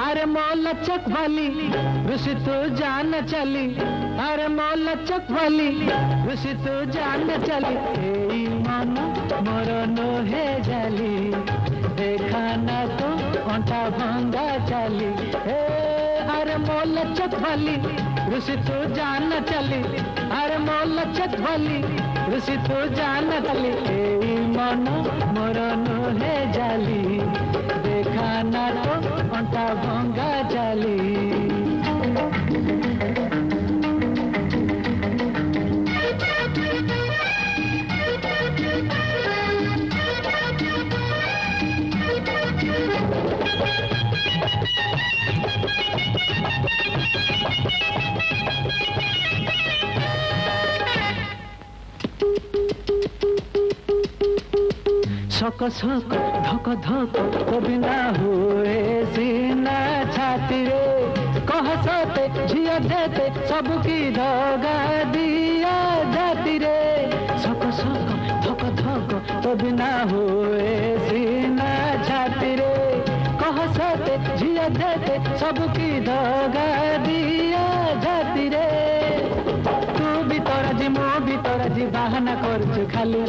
अरे मोलचक वाली ऋषि तू जान चली। अरे मोलचक वाली ऋषि तू जान चली। ए मन मोर नोहे जाली। देखा ना तो अंटा भंगा चाली। ए, अरे मोलचक वाली ऋषि तू जान चली अरे मोल वाली ऋषि तू जान चली मन मोर है जाली। देखा ना तो अंटा भंगा चाली ধক ধক ধক কবি না হুয়ে সিনা ছাতি রে। কহ সতে ঝিয় দেতে সব কি দগা দিয়া জাতি রে। সক সক ধক ধক কবি না হুয়ে সিনা ছাতি রে। কহ সতে ঝিয় দেতে সব কি দগা দিয়া জাতিরে তু বি তোরা জি মু বি জি বাহানা করছু খালি।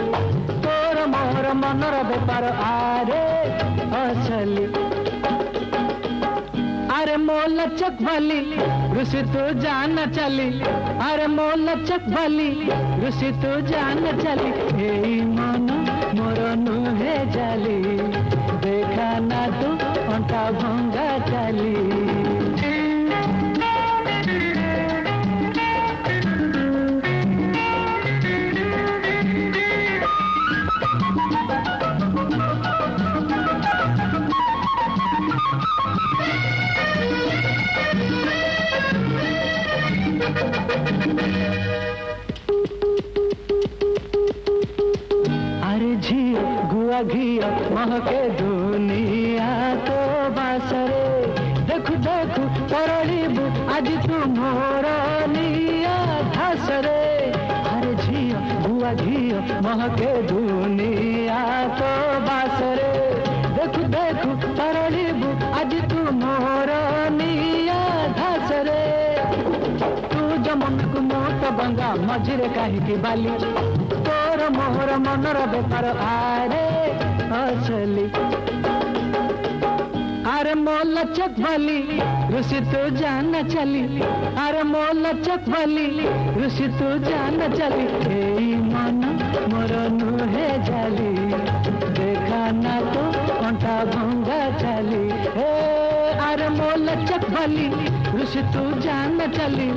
মনৰ বেপাৰ আৰে অচলি अरे मोल चक भली रुसी तू जान चली। अरे मो लचक भली ऋषि तू जान चली। हे मन मोरनु हे जाली। देखा ना तू, अंटा भंगा चली। अरे झिया गुआ घिया महके दुनिया तो बासरे देखु देखु परड़ीबु आज तू मोरा निया धासरे अरे झिया गुआ घिया महके दुनिया तो बासरे देखु देखु परड़ीबु आज तू मोरा निया धासरे ତୁ ଜମକୁ ମୋଟ ବଙ୍ଗା ମଝିରେ କାହିଁକି ବାଲି ତୋର ମୋହର ମନର ବେପାର ଆରେ ଅସଲି अरे मोल चक भली ऋषि तू जान चली अरे मोल चक भली ऋषि तू जान चली हे मन मोर नुहे जाली देखा ना तो अंटा भंगा चाली हे अरे मोल चक भली ऋषि तू जान चली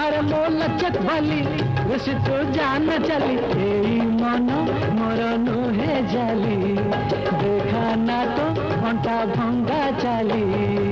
अरे मो चत भली। ऋषि तू जान चली ए मन मरण है जाली। देखा ना तो घंटा भंगा चली।